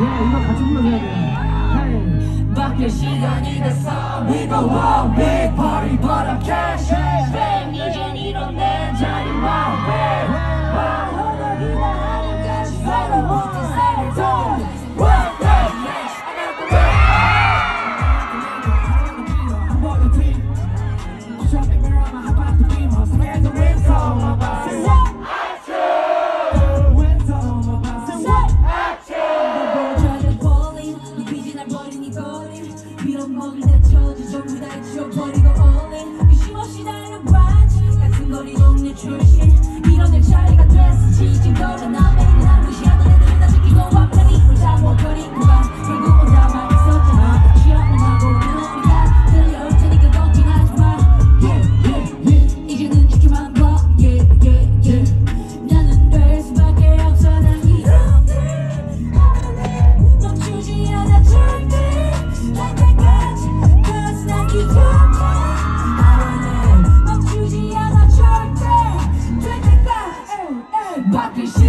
예, 이거 같이 불러줘야 돼요. 헤이. 밖에 시간이 됐어 We go on big party 이런 내 자리만 왜 화호덕이나 하늘까지 새로운 세상을 처지 전부 다 잊혀버리고 all in 의심 없이 달리는 브라치 같은 거리 동네 출신. 이런 내 차례가 됐어 지진거려 나 매일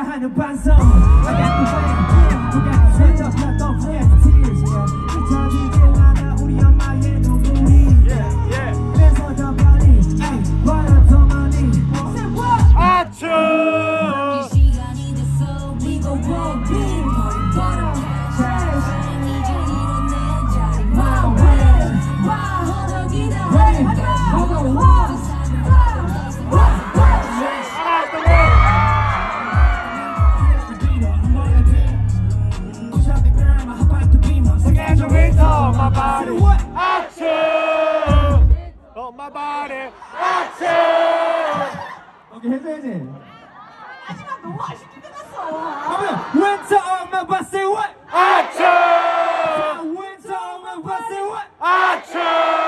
carralho, pasão. body. What? Action! On my body. Action! 오케이 해줘야지. 하지마 너무 아쉽게 끝났어. 가면 왼쪽 엄마 바세 what? on my 엄마 say what? Action!